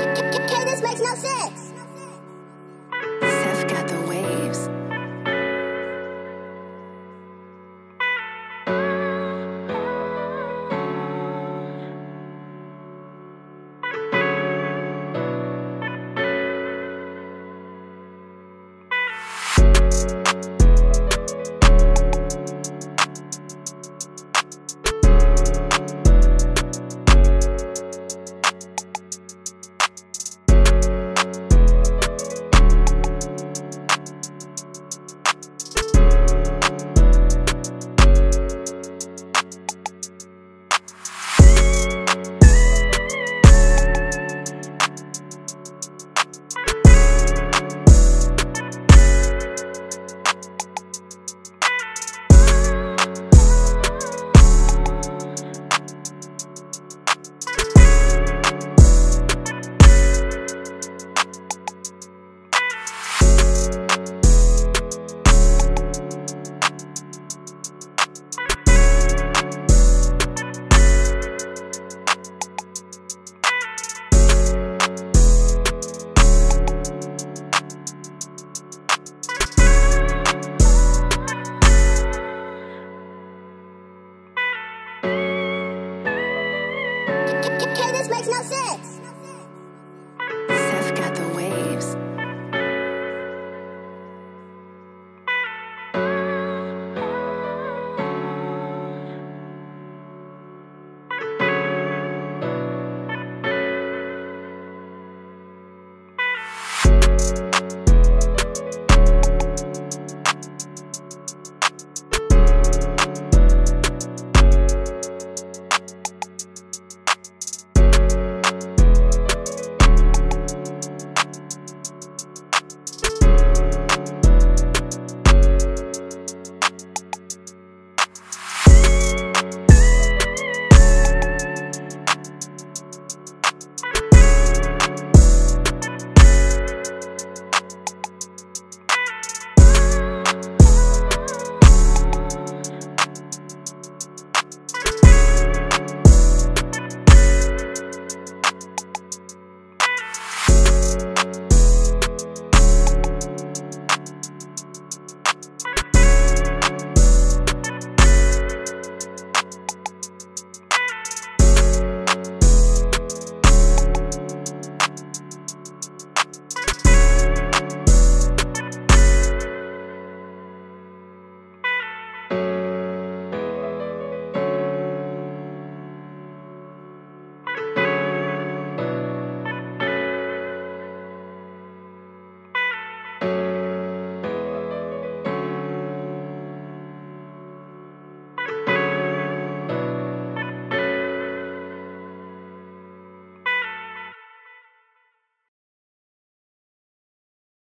Hey, this makes no sense. Makes no sense.